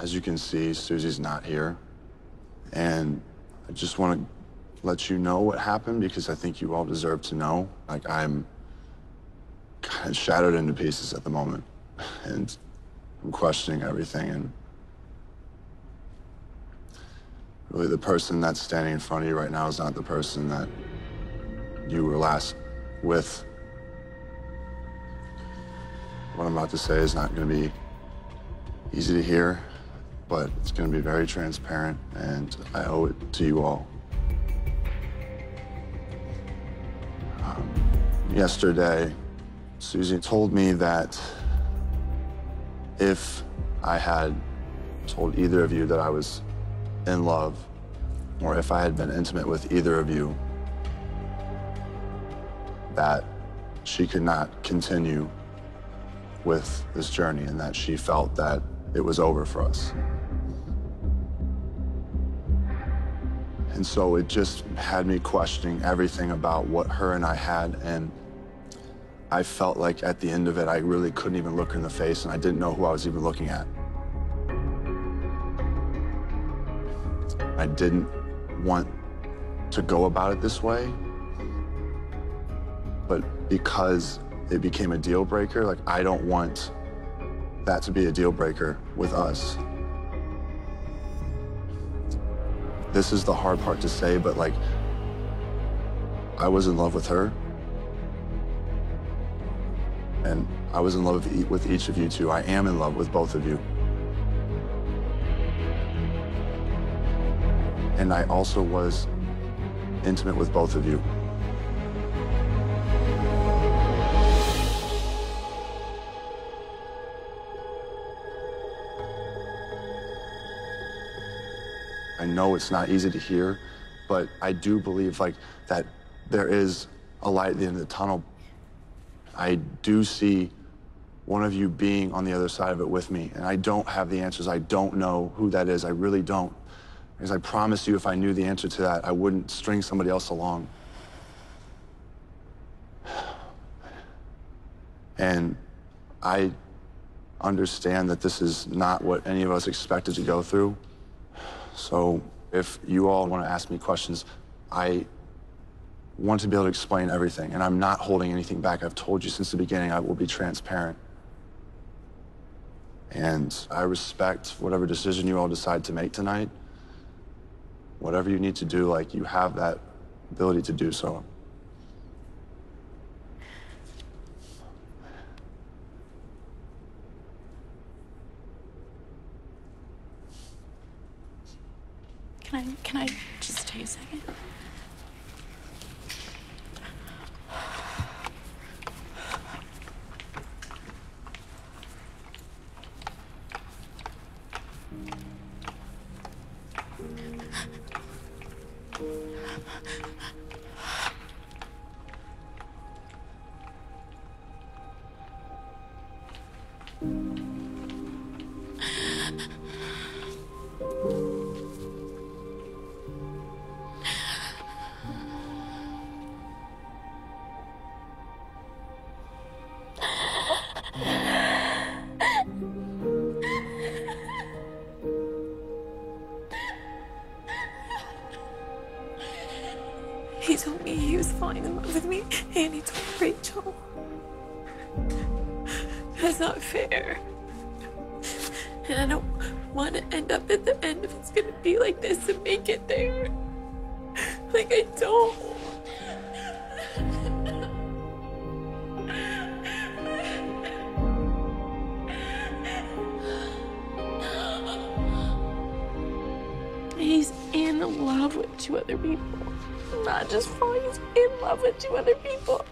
As you can see, Susie's not here. And I just want to let you know what happened because I think you all deserve to know. Like, I'm kind of shattered into pieces at the moment. And I'm questioning everything. And really, the person that's standing in front of you right now is not the person that you were last with. What I'm about to say is not going to be easy to hear, but it's going to be very transparent, and I owe it to you all. Um, yesterday, Susie told me that if I had told either of you that I was in love, or if I had been intimate with either of you, that she could not continue with this journey and that she felt that it was over for us. And so it just had me questioning everything about what her and I had. And I felt like at the end of it, I really couldn't even look her in the face and I didn't know who I was even looking at. I didn't want to go about it this way, but because it became a deal breaker, like I don't want that to be a deal breaker with us. This is the hard part to say, but like, I was in love with her. And I was in love with each of you too. I am in love with both of you. And I also was intimate with both of you. I know it's not easy to hear, but I do believe like that there is a light at the end of the tunnel. I do see one of you being on the other side of it with me, and I don't have the answers. I don't know who that is. I really don't. Because I promise you, if I knew the answer to that, I wouldn't string somebody else along. And I understand that this is not what any of us expected to go through. So if you all want to ask me questions, I want to be able to explain everything, and I'm not holding anything back. I've told you since the beginning I will be transparent. And I respect whatever decision you all decide to make tonight. Whatever you need to do, like, you have that ability to do so. Can I, can I just take a second? Told me he was falling in love with me, and he told Rachel. That's not fair. And I don't want to end up at the end if it's gonna be like this and make it there. Like, I don't. With two other people. Not just falling, in love with two other people.